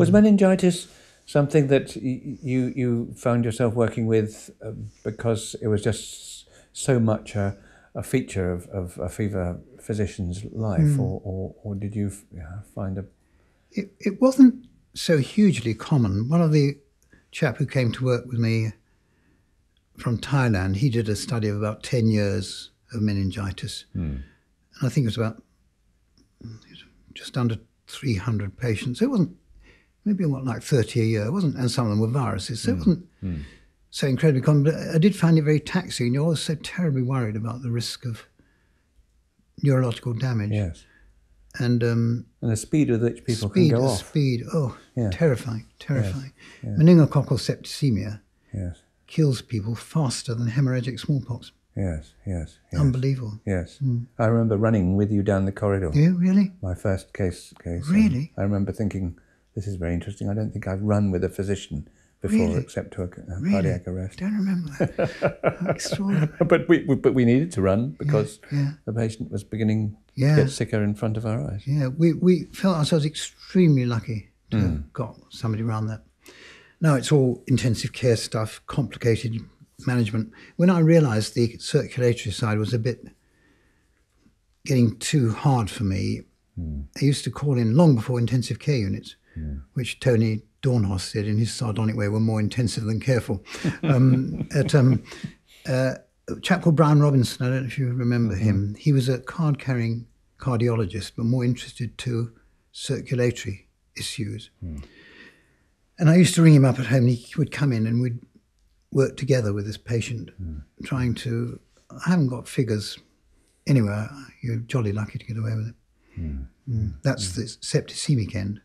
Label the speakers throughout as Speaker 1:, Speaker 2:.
Speaker 1: Was hmm. meningitis something that you you found yourself working with uh, because it was just so much a, a feature of, of a fever physician's life, hmm. or, or, or did you find a
Speaker 2: It, it wasn't so hugely common. One of the chap who came to work with me from Thailand, he did a study of about 10 years of meningitis. Hmm. And I think it was about just under 300 patients. It wasn't, maybe what, like 30 a year. It wasn't, and some of them were viruses. So it hmm. wasn't hmm. so incredibly common. But I did find it very taxing. And you're always so terribly worried about the risk of neurological damage.
Speaker 1: yes,
Speaker 2: And um,
Speaker 1: and the speed with which people
Speaker 2: speed,
Speaker 1: can go
Speaker 2: the
Speaker 1: off?
Speaker 2: speed. Oh,
Speaker 1: Yeah.
Speaker 2: terrifying, terrifying. Meningococcal septicemia
Speaker 1: Yes,
Speaker 2: kills people faster than hemorrhagic smallpox.
Speaker 1: yes, yes, yes.
Speaker 2: Unbelievable.
Speaker 1: Yes, hmm. I remember running with you down the corridor.
Speaker 2: You really?
Speaker 1: My first case. case um,
Speaker 2: Really?
Speaker 1: I remember thinking, this is very interesting. I don't think I've run with a physician before,
Speaker 2: Really?
Speaker 1: except to a, a
Speaker 2: Really?
Speaker 1: cardiac
Speaker 2: I
Speaker 1: arrest.
Speaker 2: don't remember that. Extraordinary.
Speaker 1: but we, we but we needed to run because
Speaker 2: yeah.
Speaker 1: the patient was beginning
Speaker 2: Yeah.
Speaker 1: to get sicker in front of our eyes.
Speaker 2: Yeah, we, we felt ourselves extremely lucky to
Speaker 1: Hmm.
Speaker 2: have got somebody around that. Now it's all intensive care stuff, complicated management. When I realised the circulatory side was a bit getting too hard for me,
Speaker 1: Hmm.
Speaker 2: I used to call in long before intensive care units, which Tony Dornhorst said in his sardonic way were more intensive than careful. Um, at um, uh, a chap called Brian Robinson, I don't know if you remember him, he was a card carrying cardiologist, but more interested to circulatory issues. And I used to ring him up at home, and he would come in and we'd work together with this patient, trying to. I haven't got figures anyway. You're jolly lucky to get away with it. Mm. That's the septicemic end.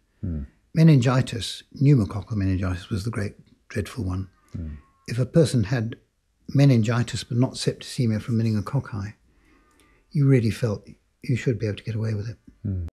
Speaker 2: Meningitis, pneumococcal meningitis, was the great dreadful one. Hmm. If a person had meningitis but not septicemia from meningococci, you really felt you should be able to get away with it. Hmm.